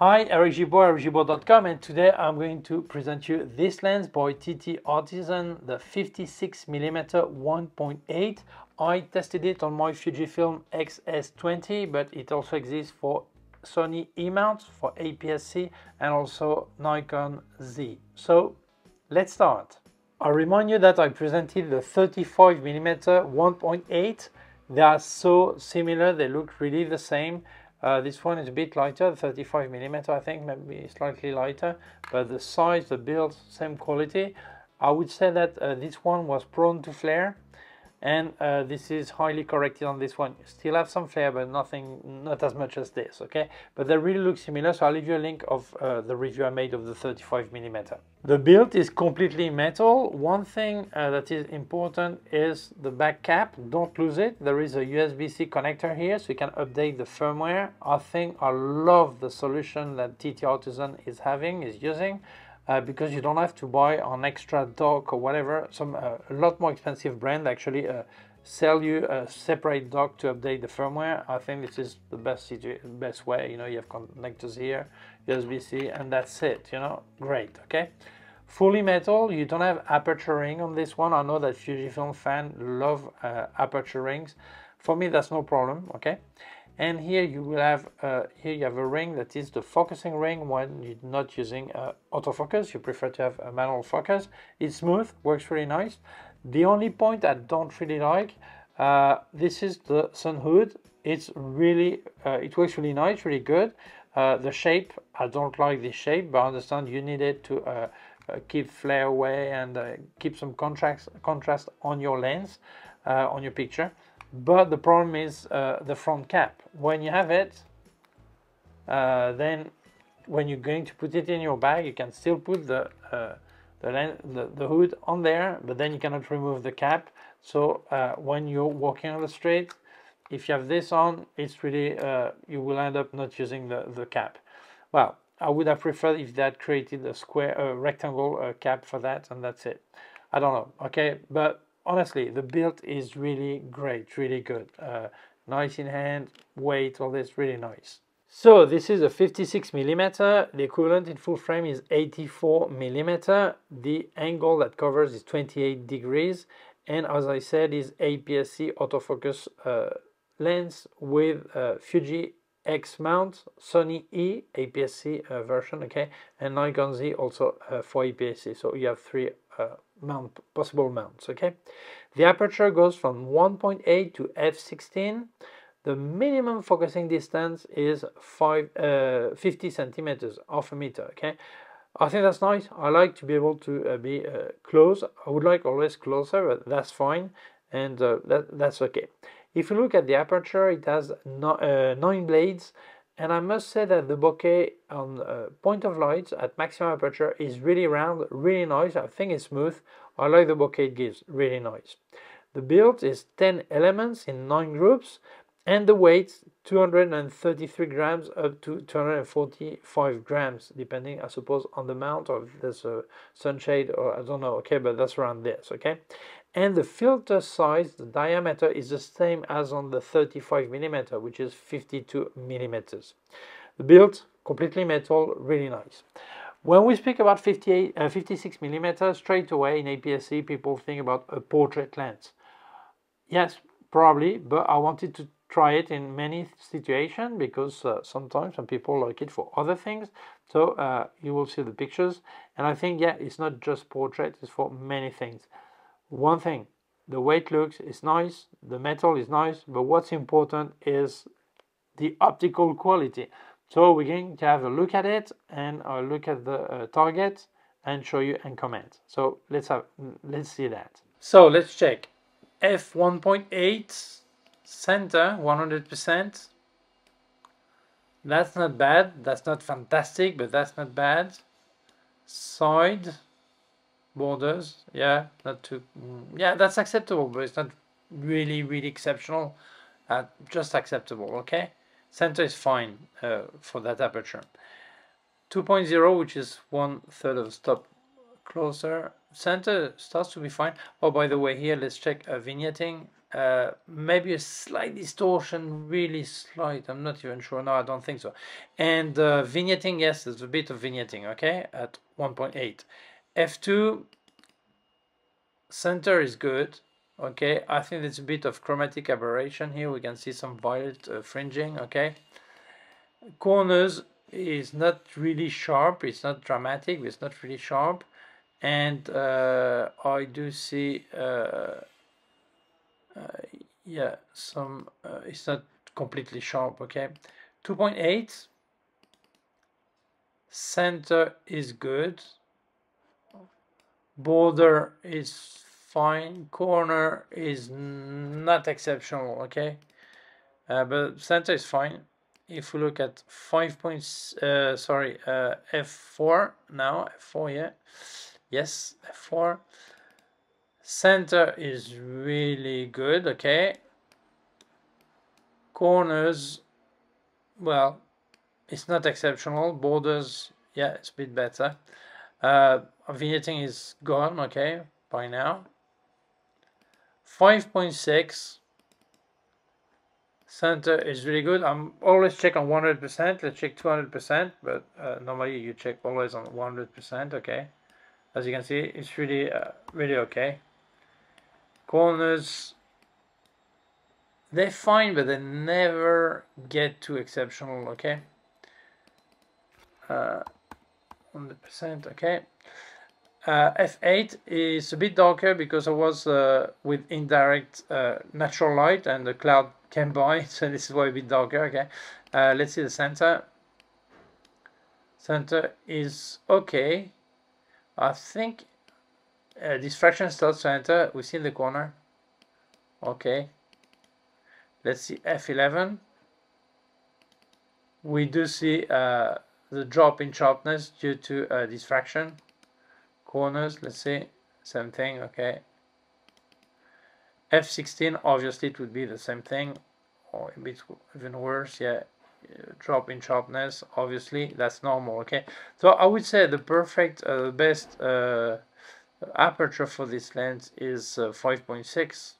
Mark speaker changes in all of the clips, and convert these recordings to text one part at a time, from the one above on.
Speaker 1: Hi, Eric Gibaud, ericgibaud.com, and today I'm going to present you this lens by TT Artisan, the 56mm 1.8. I tested it on my Fujifilm X-S20, but it also exists for Sony E-mounts, for APS-C, and also Nikon Z. So let's start. I remind you that I presented the 35mm 1.8. They are so similar, they look really the same. Uh, this one is a bit lighter, 35 millimeter, I think, maybe slightly lighter, but the size, the build, same quality. I would say that uh, this one was prone to flare, and uh, this is highly corrected on this one. You still have some flare but nothing not as much as this okay? But they really look similar so i'll leave you a link of uh, the review i made of the 35 millimeter. The build is completely metal. One thing uh, that is important is the back cap. Don't lose it. There is a usb-c connector here so you can update the firmware. I think i love the solution that tt artisan is having is using uh, because you don't have to buy an extra dock or whatever. Some uh, a lot more expensive brand actually uh, sell you a separate dock to update the firmware. I think this is the best best way. You know, you have connectors here, USB-C, and that's it. You know, great. Okay, fully metal. You don't have aperture ring on this one. I know that Fujifilm fan love uh, aperture rings. For me, that's no problem. Okay and here you will have uh, here you have a ring that is the focusing ring when you're not using uh, autofocus. You prefer to have a manual focus. It's smooth works really nice. The only point I don't really like uh, this is the sun hood. It's really uh, it works really nice really good. Uh, the shape I don't like this shape but I understand you need it to uh, keep flare away and keep some contrast contrast on your lens on your picture but the problem is uh, the front cap. When you have it, uh, then when you're going to put it in your bag, you can still put the, uh, the, the, the, hood on there, but then you cannot remove the cap. So uh, when you're walking on the street, if you have this on, it's really, uh, you will end up not using the, the cap. Well, I would have preferred if that created a square, a rectangle uh, cap for that, and that's it. I don't know, okay, but honestly, the build is really great, really good. Uh, nice in hand, weight, all this, really nice. So this is a 56 millimeter. The equivalent in full frame is 84 millimeter. The angle that covers is 28 degrees. And as I said, is APS-C autofocus uh, lens with uh, Fuji X mount, Sony E APS-C uh, version, okay, and Nikon Z also uh, for APS-C. So you have three uh, mount possible mounts okay? The aperture goes from 1.8 to f16 the minimum focusing distance is five, uh, 50 centimeters half a meter okay? I think that's nice. I like to be able to uh, be uh, close. I would like always closer but that's fine and uh, that, that's okay. If you look at the aperture it has no, uh, nine blades and I must say that the bokeh on uh, point of light at maximum aperture is really round, really nice. I think it's smooth. I like the bokeh it gives, really nice. The build is 10 elements in 9 groups and the weight 233 grams up to 245 grams depending I suppose on the mount if there's a sunshade or I don't know okay but that's around this okay and the filter size, the diameter is the same as on the 35 millimeter, which is 52 millimeters. The build, completely metal, really nice. When we speak about 58, uh, 56 millimeter, straight away in APS-C, people think about a portrait lens. Yes, probably, but I wanted to try it in many situations because uh, sometimes some people like it for other things. So uh, you will see the pictures. And I think, yeah, it's not just portrait, it's for many things one thing the weight looks is nice the metal is nice but what's important is the optical quality. So we're going to have a look at it and I'll look at the uh, target and show you and comment. So let's have let's see that. So let's check. F1.8 center 100% that's not bad. That's not fantastic but that's not bad. Side borders. Yeah, not too. Mm, yeah, that's acceptable, but it's not really, really exceptional. Uh, just acceptable, okay? Center is fine uh, for that aperture. 2.0, which is one third of a stop closer. Center starts to be fine. Oh, by the way, here let's check uh, vignetting. uh, maybe a slight distortion, really slight. I'm not even sure. No, I don't think so. And uh, vignetting, yes, there's a bit of vignetting, okay, at 1.8. F2, center is good, okay. I think there's a bit of chromatic aberration here. We can see some violet uh, fringing, okay. Corners is not really sharp. It's not dramatic. It's not really sharp. And uh, I do see uh, uh, yeah some uh, it's not completely sharp okay 2.8 center is good border is fine corner is not exceptional okay uh, but center is fine if we look at 5 points uh, sorry uh, f4 now f4 yeah yes f4 Center is really good, okay. Corners, well, it's not exceptional. Borders, yeah, it's a bit better. Uh, vignetting is gone, okay, by now. 5.6. Center is really good. I'm always check on 100%. Let's check 200%, but uh, normally you check always on 100%, okay. As you can see, it's really, uh, really okay corners they're fine but they never get too exceptional okay uh, 100% okay? Uh, f8 is a bit darker because I was uh, with indirect uh, natural light and the cloud came by so this is why a bit darker okay? Uh, let's see the center. Center is okay. I think uh, diffraction starts to enter we see in the corner. Okay. Let's see F11 we do see uh, the drop in sharpness due to uh, diffraction corners let's say same thing okay. F16 obviously it would be the same thing or a bit even worse yeah. Drop in sharpness obviously that's normal okay. So I would say the perfect uh, best uh, aperture for this lens is uh, 5.6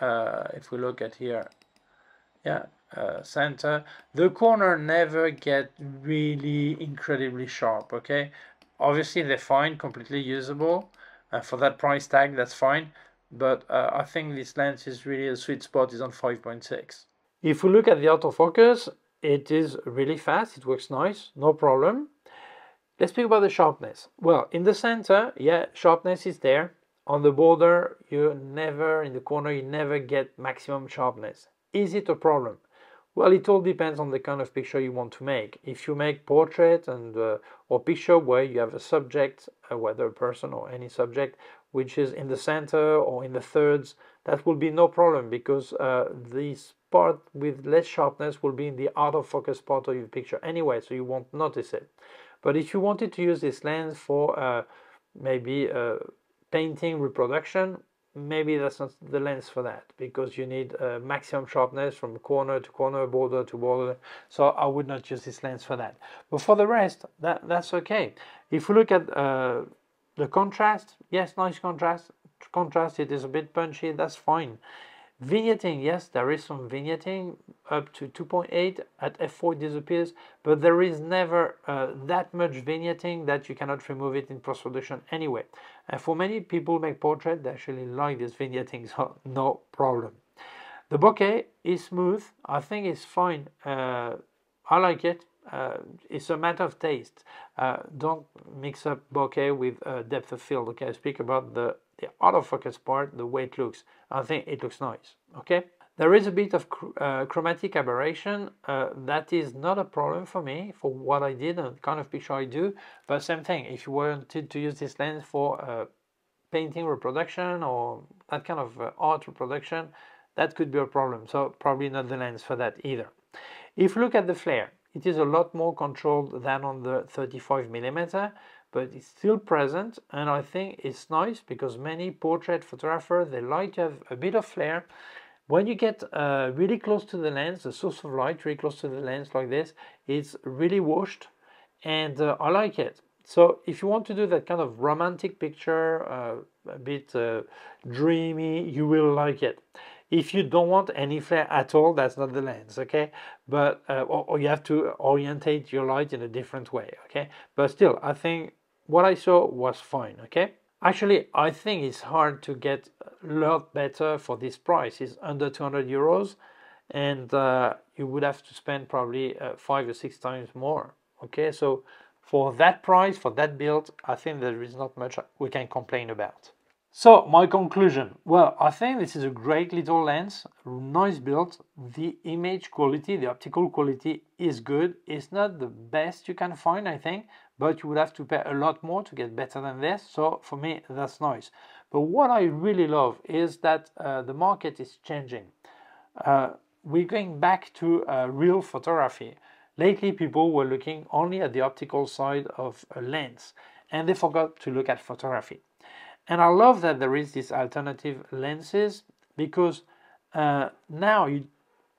Speaker 1: uh, if we look at here. Yeah uh, center the corner never get really incredibly sharp okay obviously they're fine completely usable uh, for that price tag that's fine but uh, I think this lens is really a sweet spot is on 5.6 if we look at the autofocus it is really fast it works nice no problem Let's speak about the sharpness. Well, in the center, yeah, sharpness is there. On the border, you never, in the corner, you never get maximum sharpness. Is it a problem? Well, it all depends on the kind of picture you want to make. If you make portrait and uh, or picture where you have a subject, uh, whether a person or any subject, which is in the center or in the thirds, that will be no problem because uh, this part with less sharpness will be in the out of focus part of your picture anyway, so you won't notice it. But if you wanted to use this lens for uh, maybe uh, painting reproduction, maybe that's not the lens for that because you need uh, maximum sharpness from corner to corner, border to border. So I would not use this lens for that. But for the rest, that that's okay. If we look at uh, the contrast, yes, nice contrast. Contrast, it is a bit punchy, that's fine. Vignetting, yes, there is some vignetting up to 2.8 at f4 disappears, but there is never uh, that much vignetting that you cannot remove it in post-production anyway. And for many people make portrait, they actually like this vignetting, so no problem. The bokeh is smooth. I think it's fine. Uh, I like it. Uh, it's a matter of taste. Uh, don't mix up bokeh with uh, depth of field. Okay, I speak about the the autofocus part, the way it looks. I think it looks nice, okay? There is a bit of uh, chromatic aberration. Uh, that is not a problem for me, for what I did and kind of picture I do. But same thing, if you wanted to use this lens for uh, painting reproduction or that kind of uh, art reproduction, that could be a problem. So probably not the lens for that either. If you look at the flare, it is a lot more controlled than on the 35 millimeter but it's still present and I think it's nice because many portrait photographers they like to have a bit of flare when you get uh, really close to the lens the source of light really close to the lens like this it's really washed and uh, I like it. So if you want to do that kind of romantic picture uh, a bit uh, dreamy you will like it. If you don't want any flare at all that's not the lens okay? But uh, or, or, you have to orientate your light in a different way okay? But still i think what i saw was fine okay? Actually i think it's hard to get a lot better for this price. It's under 200 euros and uh, you would have to spend probably uh, five or six times more okay? So for that price for that build i think there is not much we can complain about. So my conclusion, well, I think this is a great little lens, nice build. The image quality, the optical quality is good. It's not the best you can find, I think, but you would have to pay a lot more to get better than this. So for me, that's nice. But what I really love is that uh, the market is changing. Uh, we're going back to uh, real photography. Lately, people were looking only at the optical side of a lens, and they forgot to look at photography. And I love that there is these alternative lenses because uh, now you,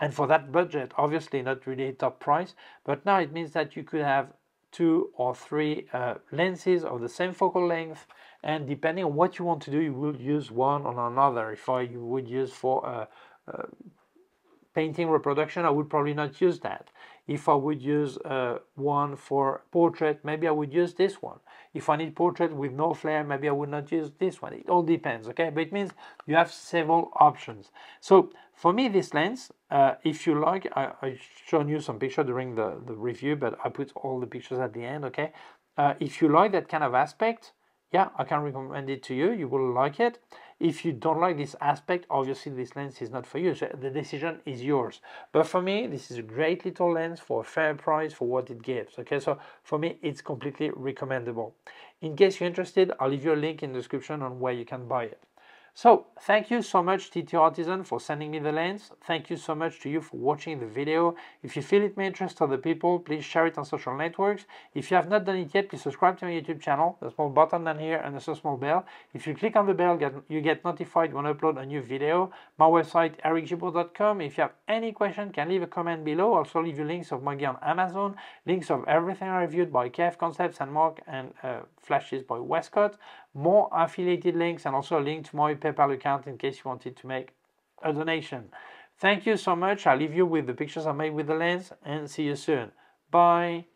Speaker 1: and for that budget, obviously not really top price, but now it means that you could have two or three uh, lenses of the same focal length and depending on what you want to do you will use one or another. If I would use for uh, uh, painting reproduction I would probably not use that if I would use uh, one for portrait maybe I would use this one if I need portrait with no flare, maybe I would not use this one. It all depends, okay? But it means you have several options. So for me, this lens, uh, if you like, I, I shown you some picture during the, the review, but I put all the pictures at the end, okay? Uh, if you like that kind of aspect, yeah, I can recommend it to you. You will like it. If you don't like this aspect, obviously this lens is not for you. So the decision is yours. But for me, this is a great little lens for a fair price for what it gives. Okay, so for me, it's completely recommendable. In case you're interested, I'll leave you a link in the description on where you can buy it. So thank you so much TT Artisan for sending me the lens. Thank you so much to you for watching the video. If you feel it may interest other people, please share it on social networks. If you have not done it yet, please subscribe to my YouTube channel. The small button down here and there's a small bell. If you click on the bell, you get notified when I upload a new video. My website, ericgibaud.com. If you have any question, can leave a comment below. Also leave you links of my gear on Amazon, links of everything I reviewed by KF Concepts and Mark and uh, flashes by Westcott more affiliated links and also a link to my PayPal account in case you wanted to make a donation. Thank you so much. I'll leave you with the pictures I made with the lens and see you soon. Bye.